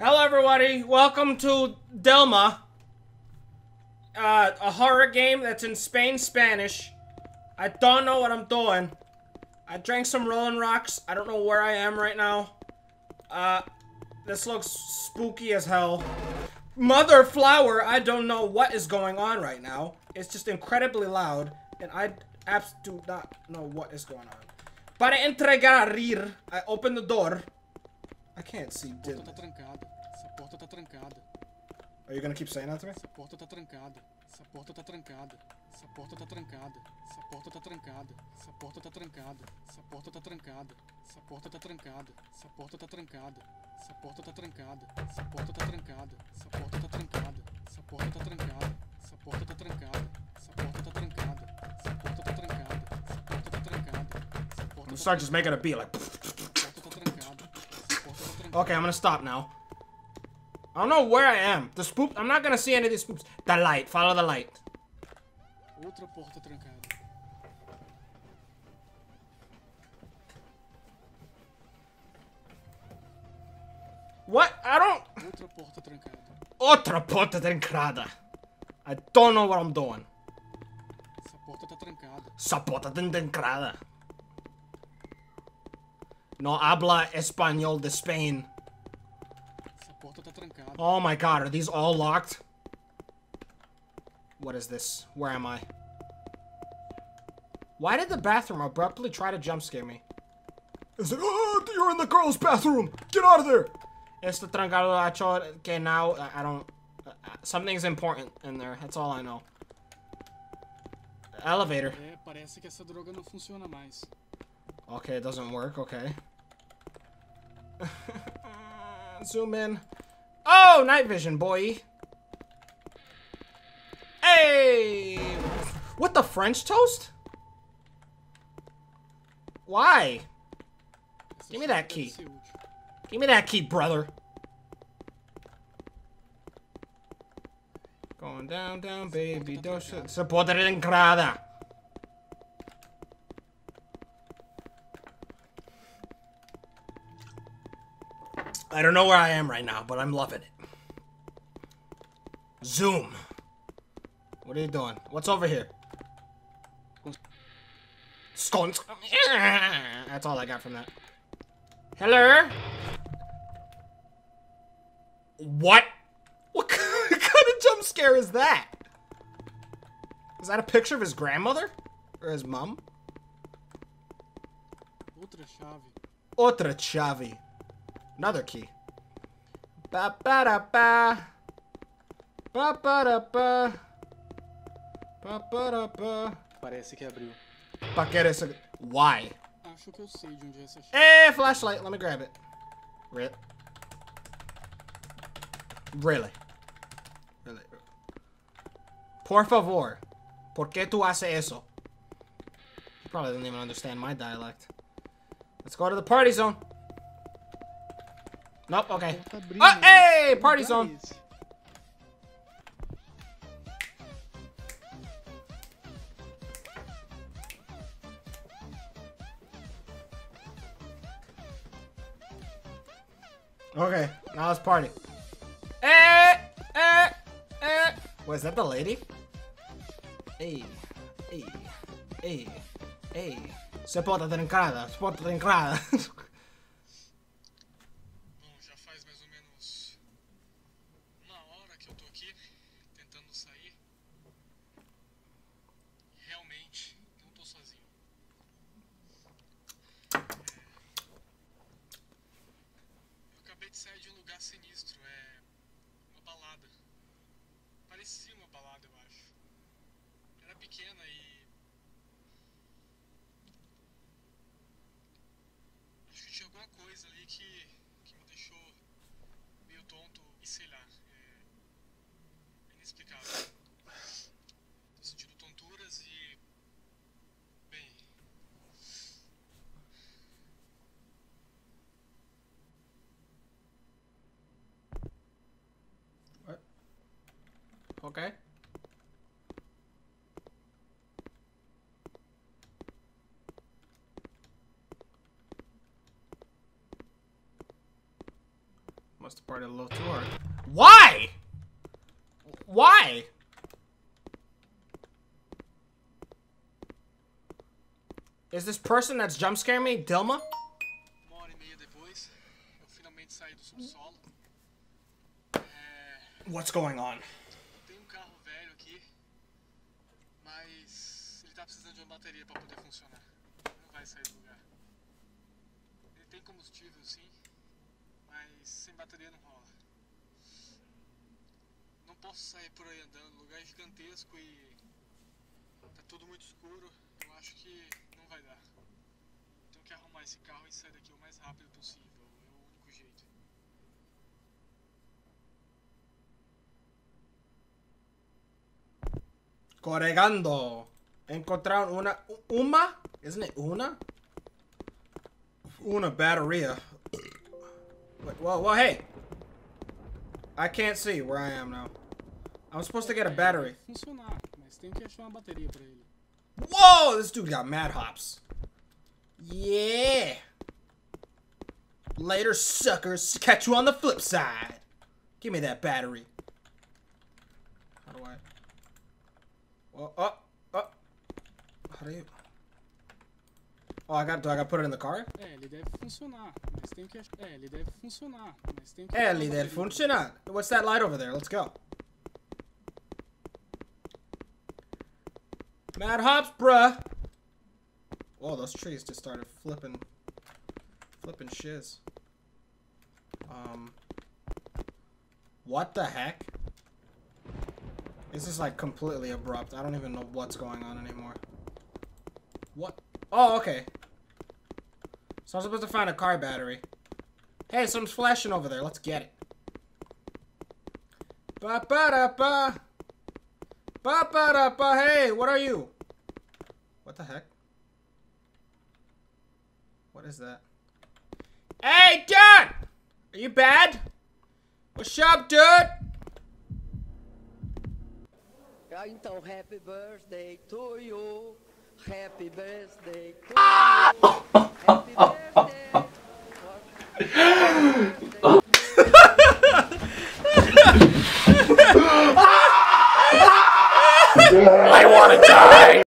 Hello, everybody. Welcome to Dilma, uh, a horror game that's in Spain Spanish. I don't know what I'm doing. I drank some Rolling Rocks. I don't know where I am right now. Uh, this looks spooky as hell. Mother Flower, I don't know what is going on right now. It's just incredibly loud, and I abs do not know what is going on. Para entregar, I open the door. I can't see. A porta tá trancada. Essa porta tá trancada. Are you gonna keep saying that to me? Essa porta tá trancada. Essa porta tá trancada. Essa porta tá trancada. Essa porta tá trancada. Essa porta tá trancada. Essa porta tá trancada. Essa porta tá trancada. Essa porta tá trancada. Essa porta tá trancada. Essa porta tá trancada. Essa porta tá trancada. Essa porta tá trancada. Essa porta tá trancada. Essa porta tá trancada. Essa porta tá trancada. Essa porta tá trancada. Essa porta I'm start just making a beat like. Okay, I'm gonna stop now. I don't know where I am. The spook. I'm not gonna see any of these spooks. The light. Follow the light. Outra porta trancada. What? I don't. Outra porta trancada. Otra porta entrada. I don't know what I'm doing. Essa porta tá trancada. Esa porta de entrada. No habla español de Spain. Essa porta tá trancada. Oh my god, are these all locked? What is this? Where am I? Why did the bathroom abruptly try to jump scare me? It's like, oh, you're in the girls' bathroom! Get out of there! Este trancado hecho que now, I don't, uh, something's important in there, that's all I know. Elevator. É, parece que essa droga não funciona mais. Okay, it doesn't work, okay. Zoom in. Oh, night vision, boy. Hey! What the French toast? Why? Give me that key. Give me that key, brother. Going down, down, baby. Dosha. Se puede entrada. I don't know where I am right now, but I'm loving it. Zoom. What are you doing? What's over here? Scones. That's all I got from that. Hello? What? What kind of jump scare is that? Is that a picture of his grandmother? Or his mom? Outra chave. Otra chave. Another key. Ba ba da ba. Ba ba da ba. Ba ba da ba. Parece que abriu. Pa querer essa- Why? Acho que eu sei de onde é essa chave. Hey, flashlight. Let me grab it. Rip. Really? Really? Por favor. ¿Por qué tú haces eso? You probably didn't even understand my dialect. Let's go to the party zone. Nope, okay. Oh, hey! Party zone! Okay, now let's party. Eh, eh, eh. Was that the lady? Hey, hey, hey, hey. Sepótate en cara, sepótate en cara. tentando sair. Realmente não tô sozinho. Eu acabei de sair de um lugar sinistro, é uma balada. Parecia uma balada, eu acho. Era pequena e Acho que tinha alguma coisa ali que, que me deixou meio tonto e sei lá. Inexplicável. Tô sentindo tonturas e. Bem. okay. Must have partied a little too hard. Why? Why? Is this person that's jump scaring me Dilma? Uma hora e meia depois, eu finalmente saí do subsolo. É, What's going on? tem um carro velho aqui, mas ele tá precisando de uma bateria pra poder funcionar. Não vai sair do lugar. Ele tem combustível sim, mas sem bateria não rola. Posso sair por aí andando, o lugar é gigantesco e tá tudo muito escuro. Eu acho que não vai dar. Tenho que arrumar esse carro e sair daqui o mais rápido possível. É o único jeito. Corregando. Encontraron una. Uma? Isn't it una? Una batería. Wait, whoa, whoa, hey! I can't see where I am now. I'm supposed to get a battery. Funcionar, mas tenho que achar uma bateria pra ele. Whoa! This dude got mad hops. Yeah! Later, suckers. Catch you on the flip side. Give me that battery. How do I. Oh, oh, oh. How do you. Oh, I got. Do I got to put it in the car? É, ele deve funcionar, mas tenho que. É, ele deve funcionar, mas tenho que É, achar uma líder, What's that light over there? Let's go. Mad hops, bruh. Oh, those trees just started flipping, flipping shiz. Um, what the heck? This is like completely abrupt. I don't even know what's going on anymore. What? Oh, okay. So I'm supposed to find a car battery. Hey, something's flashing over there. Let's get it. Ba ba da ba. Hey, what are you? What the heck? What is that? Hey, dude! Are you bad? What's up, dude? Ah, então, happy birthday to you. Happy birthday to you. Happy birthday. Die.